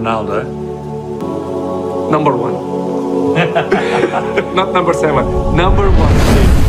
Ronaldo. Number one. Not number seven. Number one.